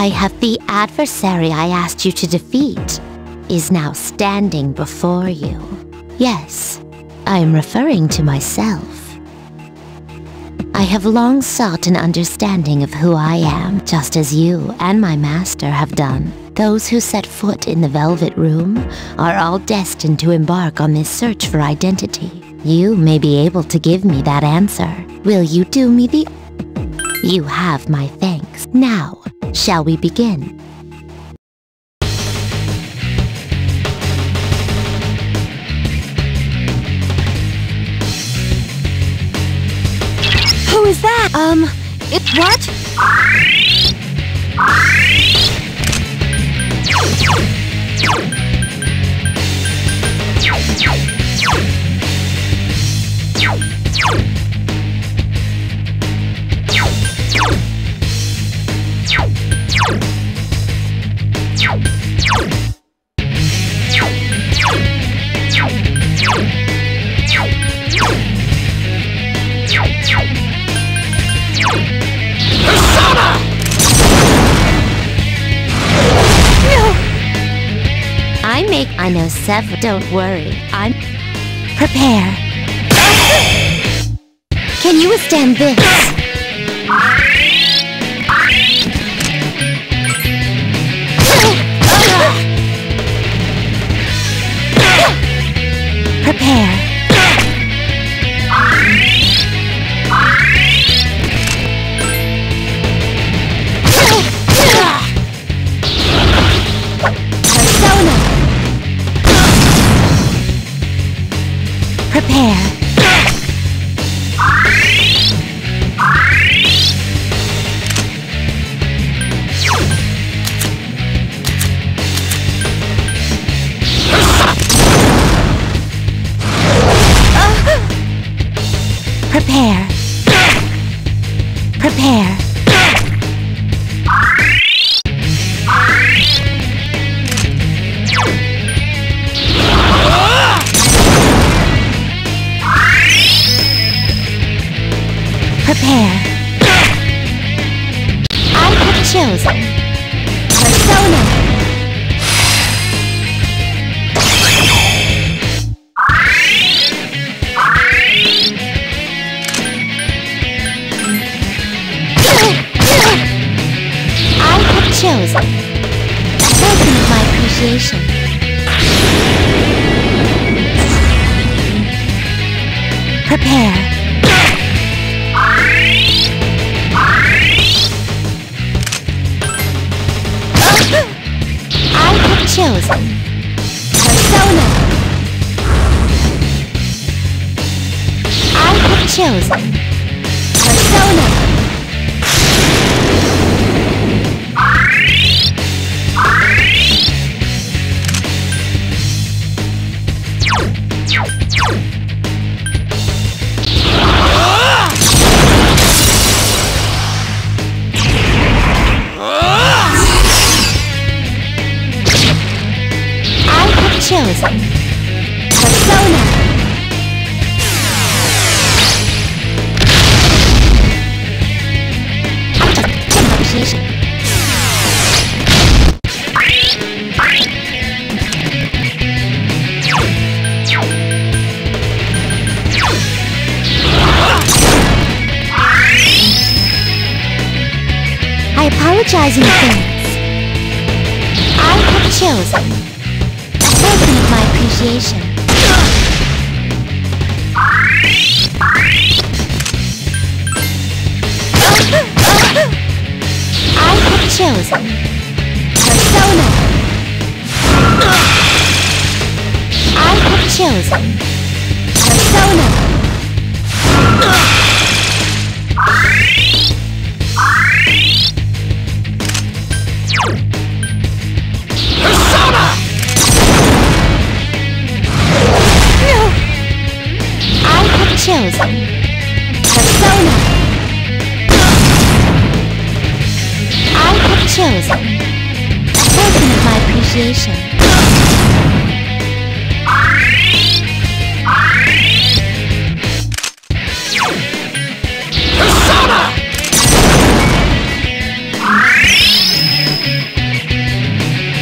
I have the adversary I asked you to defeat is now standing before you. Yes, I am referring to myself. I have long sought an understanding of who I am, just as you and my master have done. Those who set foot in the Velvet Room are all destined to embark on this search for identity. You may be able to give me that answer. Will you do me the... You have my thanks. Now, shall we begin? Who is that? Um, it what? I I know several. Don't worry. I'm prepare. Can you withstand this? Prepare. Prepare. In advance. I have chosen a token of my appreciation. I have chosen Persona. I have chosen Persona. Chosen Persona. I have chosen token of my appreciation. Persona!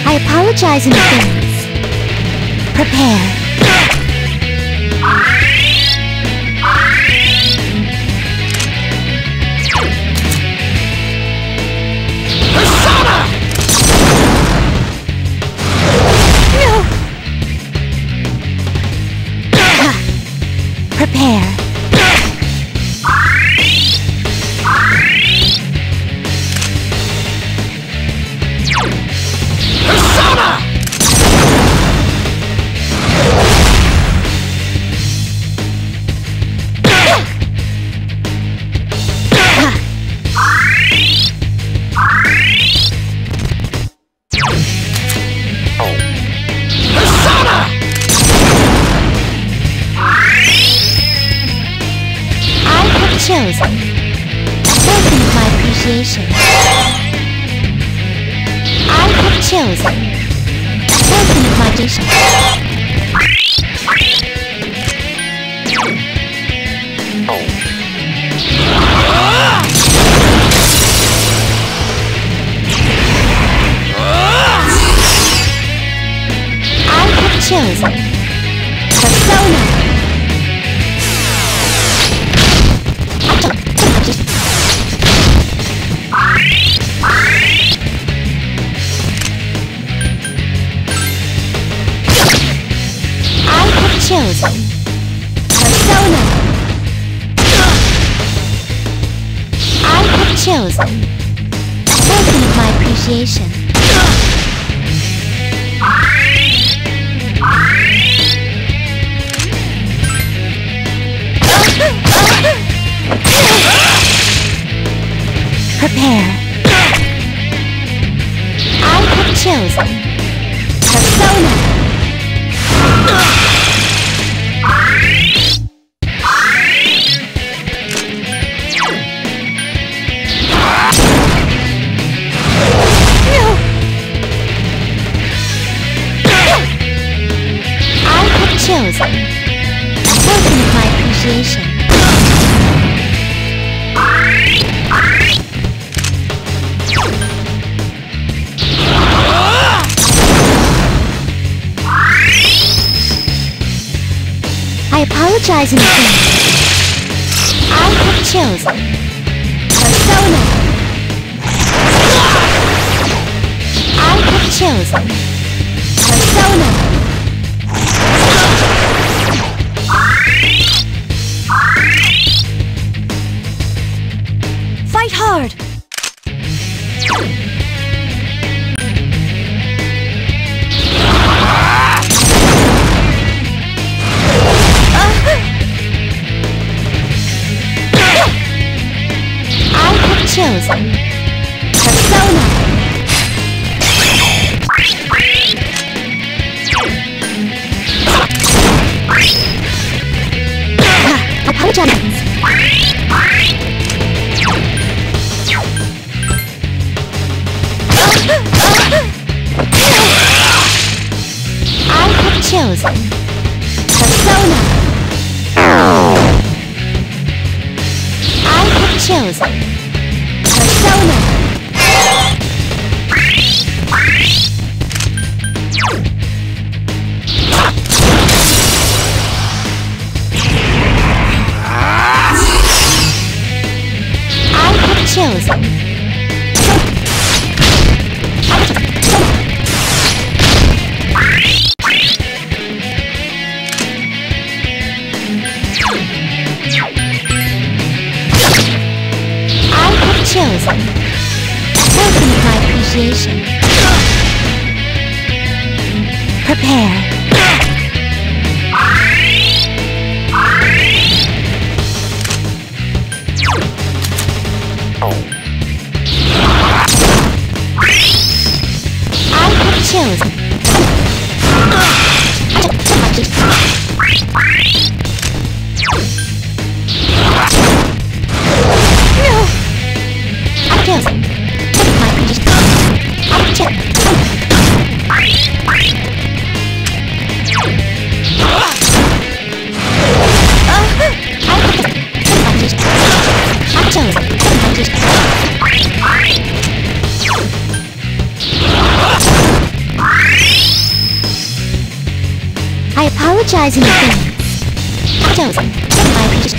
I apologize in advance. Prepare. Chosen. Token of my appreciation. I have chosen. Token of my appreciation. I have chosen. Chosen Persona. I have chosen Token of my appreciation. Prepare. I have chosen Persona. Token of. I apologize in advance. I have chosen Persona. I have chosen Persona. Fight chosen Persona. I have chosen Persona. I have chosen Prepare. Energizing things. Chosen by prediction.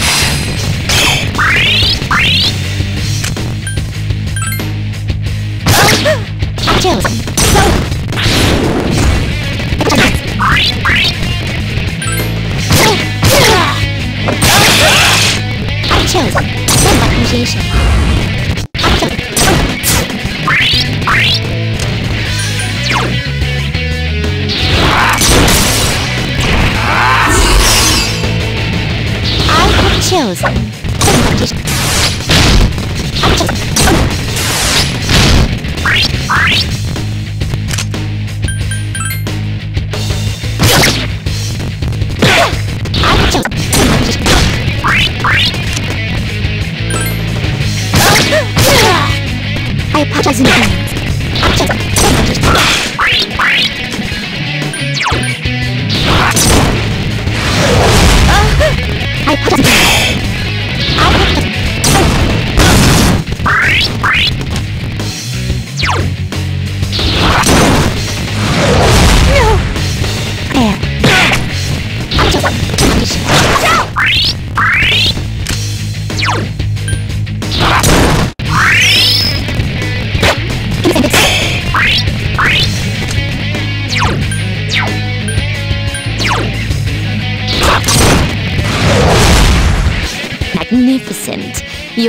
Chosen. Chosen. Appreciation. chills. I apologize in advance.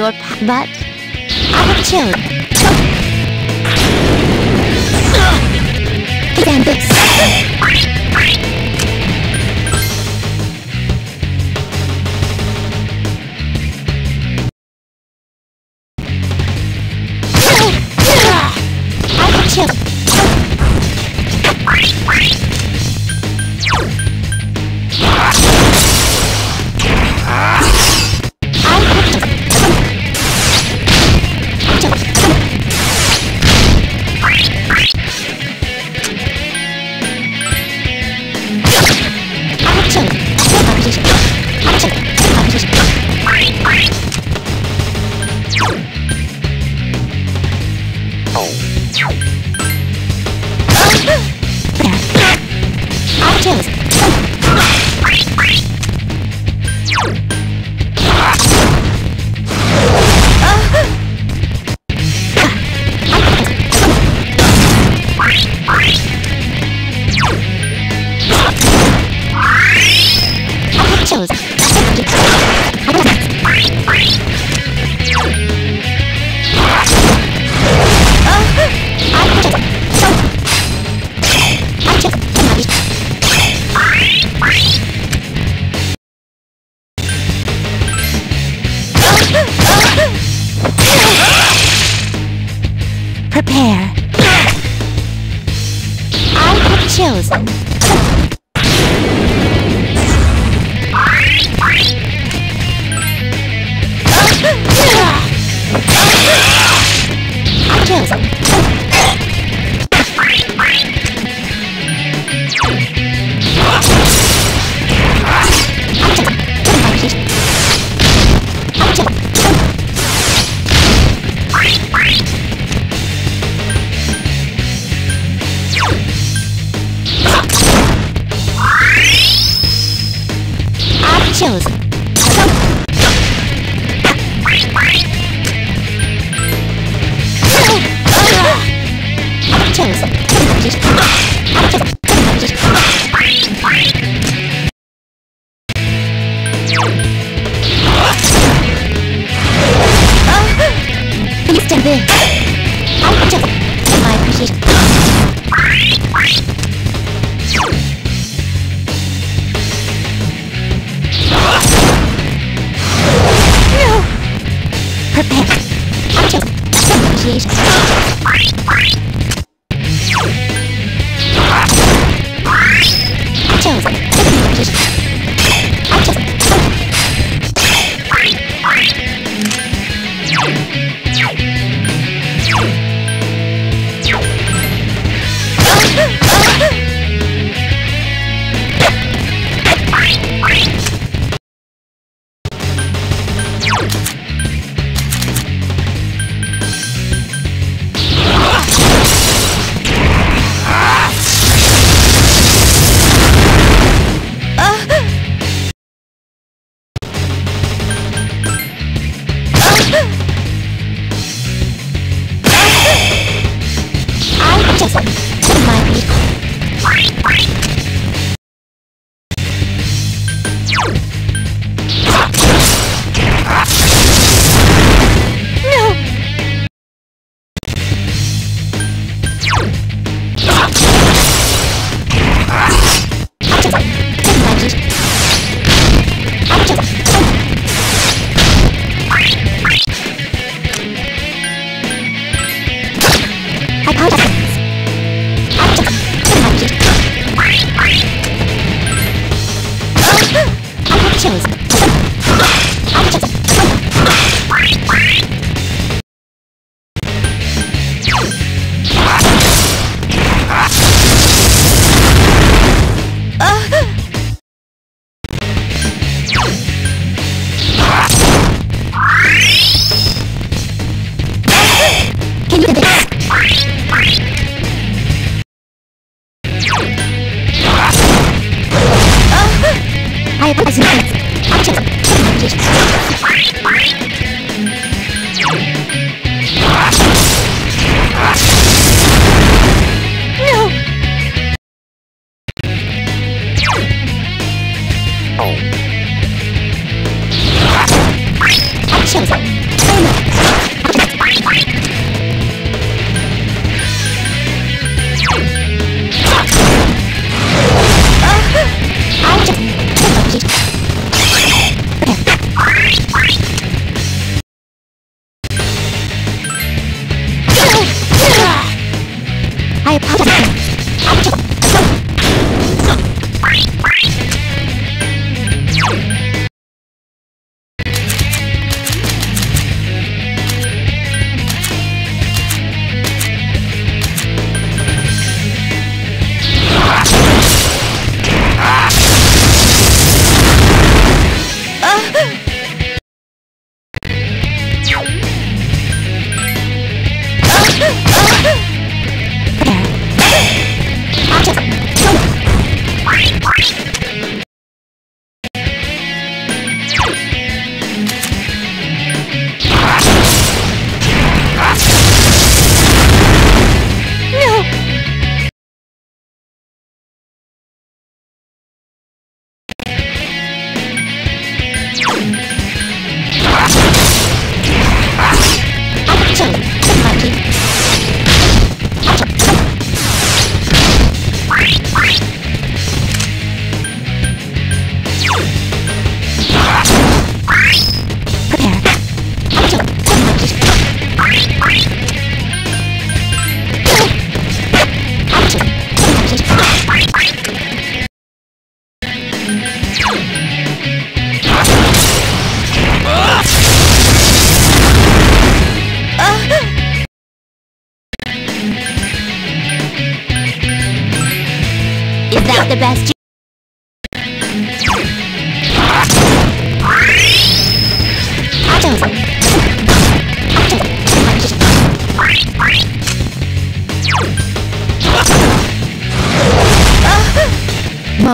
your butt. I will kill you. Examples. Chills. Chills. I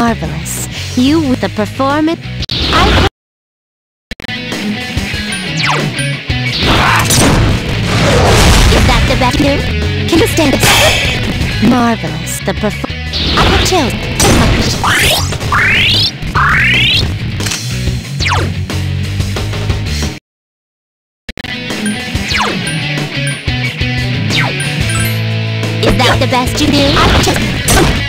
Marvelous. You with the performance... Is that the best you? Can you stand it? Marvelous. The perform... I have chills. Is that the best you do? I have chills.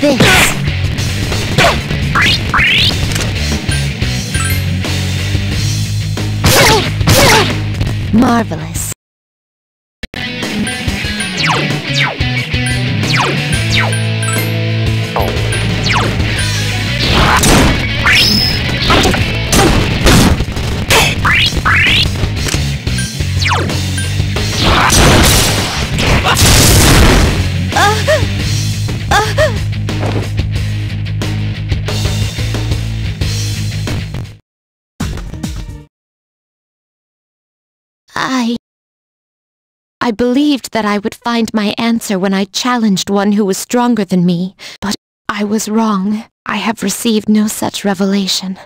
This. Marvelous. I... I believed that I would find my answer when I challenged one who was stronger than me, but I was wrong. I have received no such revelation,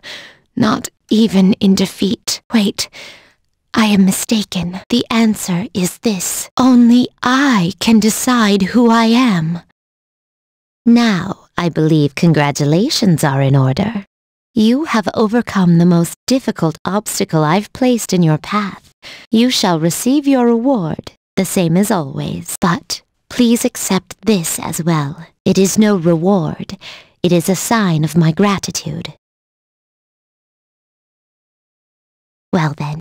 not even in defeat. Wait, I am mistaken. The answer is this. Only I can decide who I am. Now, I believe congratulations are in order. You have overcome the most difficult obstacle I've placed in your path. You shall receive your reward, the same as always. But please accept this as well. It is no reward. It is a sign of my gratitude. Well then,